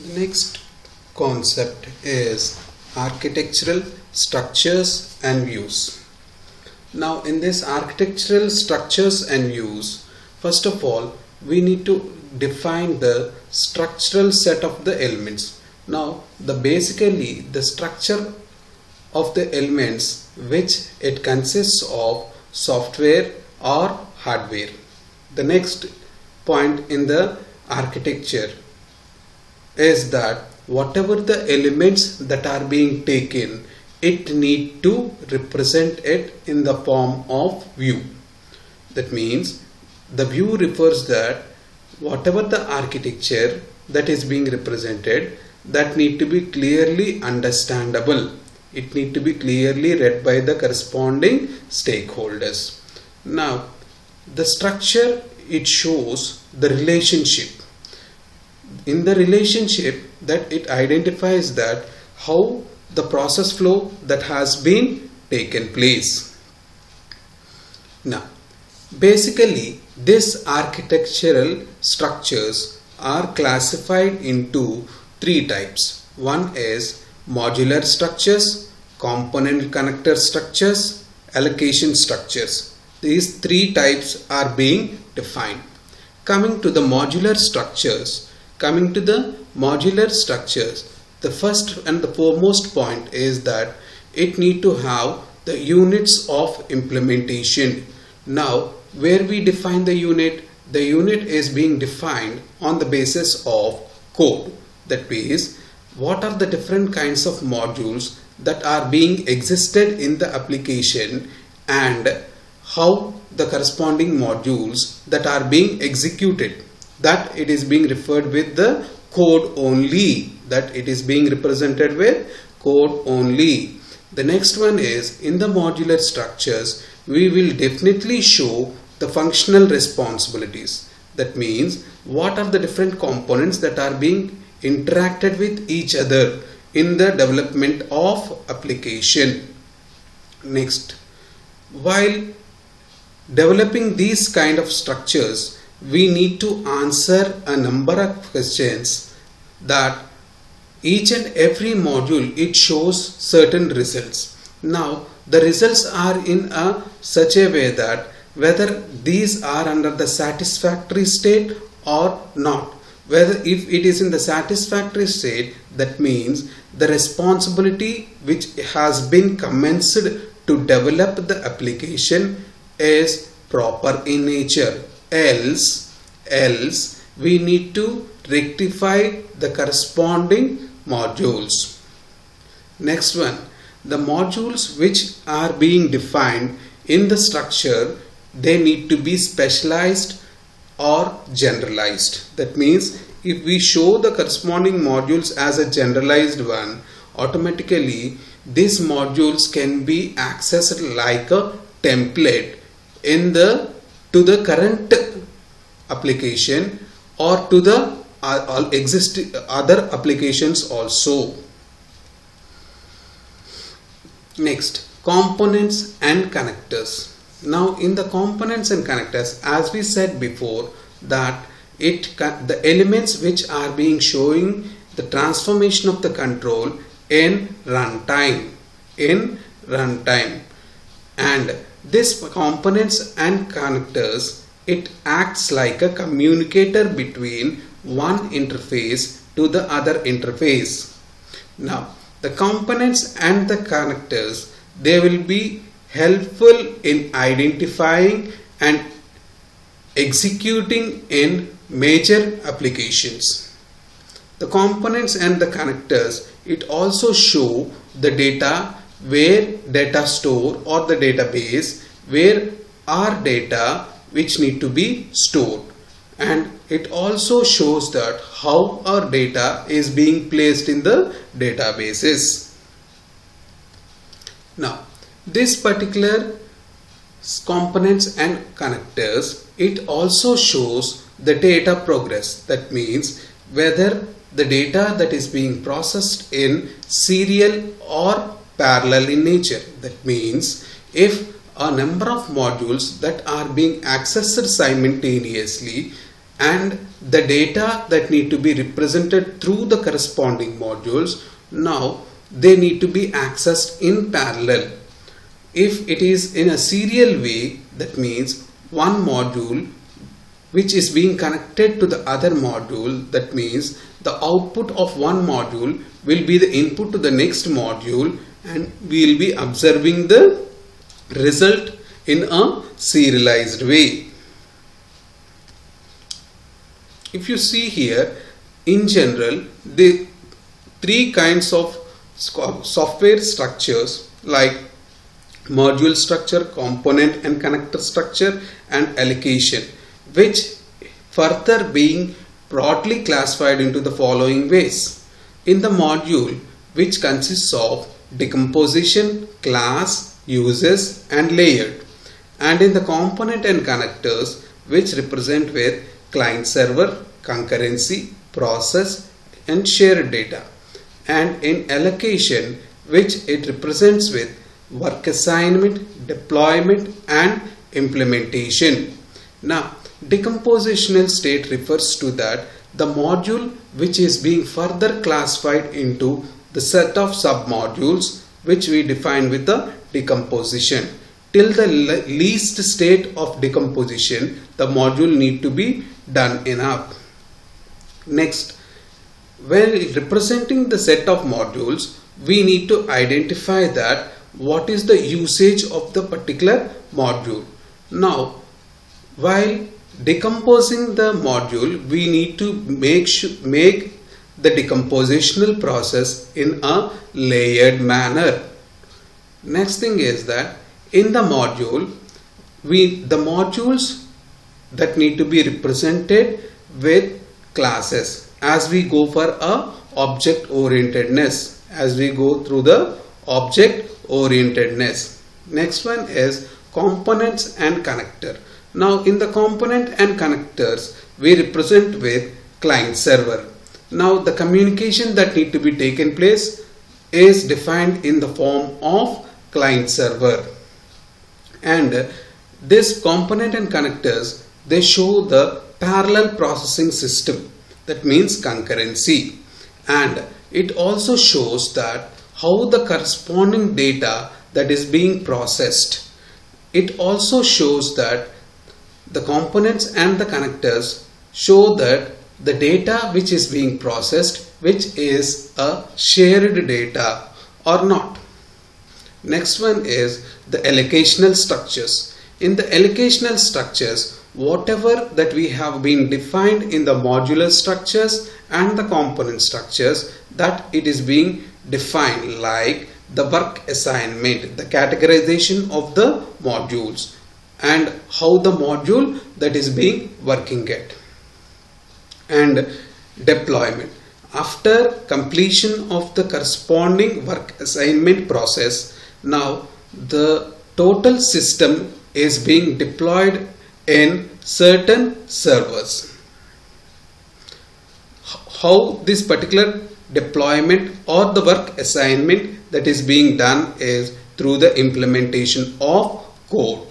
The next concept is architectural structures and views. Now in this architectural structures and views, first of all we need to define the structural set of the elements. Now the basically the structure of the elements which it consists of software or hardware. The next point in the architecture is that whatever the elements that are being taken it need to represent it in the form of view. That means the view refers that whatever the architecture that is being represented that need to be clearly understandable. It need to be clearly read by the corresponding stakeholders. Now the structure it shows the relationship in the relationship that it identifies that how the process flow that has been taken place. Now, basically these architectural structures are classified into three types. One is modular structures, component connector structures, allocation structures. These three types are being defined. Coming to the modular structures, Coming to the modular structures, the first and the foremost point is that it need to have the units of implementation. Now, where we define the unit, the unit is being defined on the basis of code. That means, what are the different kinds of modules that are being existed in the application and how the corresponding modules that are being executed that it is being referred with the code only that it is being represented with code only. The next one is in the modular structures we will definitely show the functional responsibilities. That means what are the different components that are being interacted with each other in the development of application? Next while developing these kind of structures we need to answer a number of questions that each and every module it shows certain results. Now the results are in a such a way that whether these are under the satisfactory state or not. Whether if it is in the satisfactory state that means the responsibility which has been commenced to develop the application is proper in nature else else we need to rectify the corresponding modules. Next one the modules which are being defined in the structure they need to be specialized or generalized. That means if we show the corresponding modules as a generalized one automatically these modules can be accessed like a template in the to the current application or to the uh, existing other applications also. Next, components and connectors. Now in the components and connectors, as we said before that it the elements which are being showing the transformation of the control in runtime in runtime and this components and connectors it acts like a communicator between one interface to the other interface. Now the components and the connectors they will be helpful in identifying and executing in major applications. The components and the connectors it also show the data where data store or the database where our data which need to be stored and it also shows that how our data is being placed in the databases. Now this particular components and connectors it also shows the data progress that means whether the data that is being processed in serial or parallel in nature. That means if a number of modules that are being accessed simultaneously and the data that need to be represented through the corresponding modules now they need to be accessed in parallel if it is in a serial way that means one module which is being connected to the other module that means the output of one module will be the input to the next module and we will be observing the result in a serialized way. If you see here in general the three kinds of software structures like module structure, component and connector structure and allocation which further being broadly classified into the following ways. In the module which consists of decomposition, class, uses and layered and in the component and connectors which represent with client server, concurrency, process and shared data and in allocation which it represents with work assignment, deployment and implementation. Now decompositional state refers to that the module which is being further classified into the set of submodules which we define with the decomposition. Till the least state of decomposition the module need to be done enough. Next, when representing the set of modules we need to identify that what is the usage of the particular module. Now while decomposing the module we need to make make the decompositional process in a layered manner. Next thing is that in the module we the modules that need to be represented with classes as we go for a object orientedness as we go through the object orientedness next one is components and connector. Now in the component and connectors we represent with client server. Now the communication that need to be taken place is defined in the form of client server. And this component and connectors they show the parallel processing system. That means concurrency. And it also shows that how the corresponding data that is being processed. It also shows that the components and the connectors show that the data which is being processed which is a shared data or not. Next one is the allocational structures. In the allocational structures whatever that we have been defined in the modular structures and the component structures that it is being defined like the work assignment, the categorization of the modules and how the module that is being working at and deployment. After completion of the corresponding work assignment process now the total system is being deployed in certain servers. How this particular deployment or the work assignment that is being done is through the implementation of code